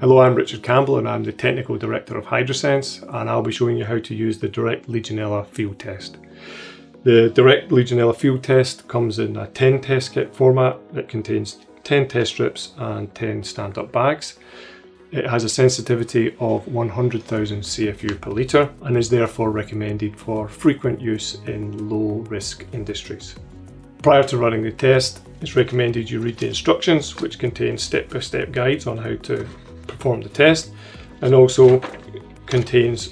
Hello, I'm Richard Campbell and I'm the Technical Director of Hydrosense and I'll be showing you how to use the Direct Legionella field test. The Direct Legionella field test comes in a 10 test kit format that contains 10 test strips and 10 stand-up bags. It has a sensitivity of 100,000 CFU per litre and is therefore recommended for frequent use in low risk industries. Prior to running the test, it's recommended you read the instructions which contain step-by-step -step guides on how to perform the test and also contains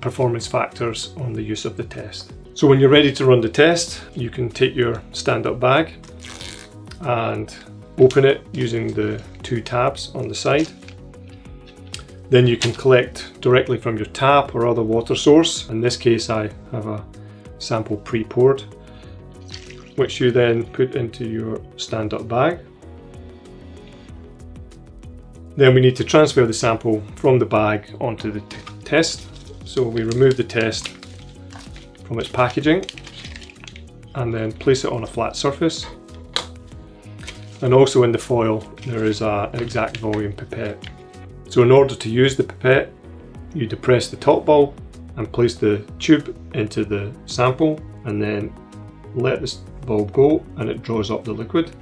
performance factors on the use of the test. So when you're ready to run the test, you can take your stand-up bag and open it using the two tabs on the side. Then you can collect directly from your tap or other water source. In this case, I have a sample pre-poured, which you then put into your stand-up bag. Then we need to transfer the sample from the bag onto the test. So we remove the test from its packaging and then place it on a flat surface. And also in the foil there is a, an exact volume pipette. So in order to use the pipette, you depress the top bulb and place the tube into the sample and then let this bulb go and it draws up the liquid.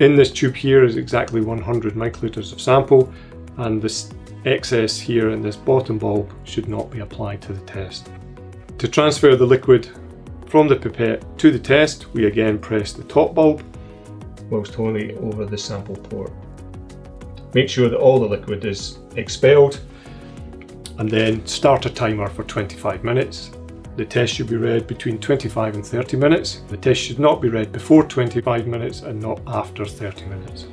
In this tube here is exactly 100 microliters of sample and this excess here in this bottom bulb should not be applied to the test. To transfer the liquid from the pipette to the test, we again press the top bulb whilst holding it over the sample port. Make sure that all the liquid is expelled and then start a timer for 25 minutes the test should be read between 25 and 30 minutes. The test should not be read before 25 minutes and not after 30 minutes.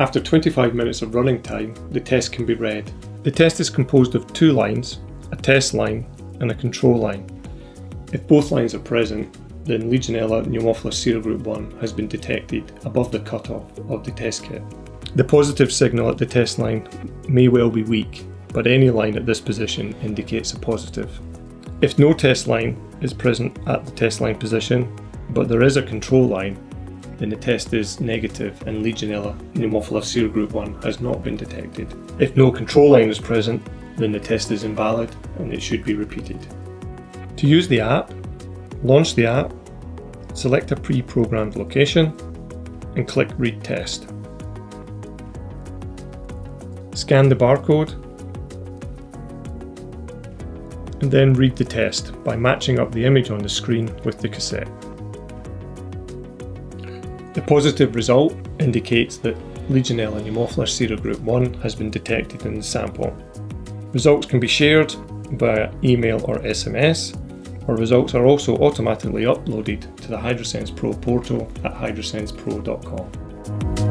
After 25 minutes of running time, the test can be read. The test is composed of two lines, a test line and a control line. If both lines are present, then Legionella pneumophila serogroup 1 has been detected above the cutoff of the test kit. The positive signal at the test line may well be weak, but any line at this position indicates a positive. If no test line is present at the test line position, but there is a control line, then the test is negative and Legionella pneumophila serogroup 1 has not been detected. If no control line is present, then the test is invalid and it should be repeated. To use the app, launch the app, select a pre-programmed location and click Read Test. Scan the barcode and then read the test by matching up the image on the screen with the cassette. The positive result indicates that Legionella pneumophila serogroup 1 has been detected in the sample. Results can be shared via email or SMS, or results are also automatically uploaded to the Hydrosense Pro portal at hydrosensepro.com.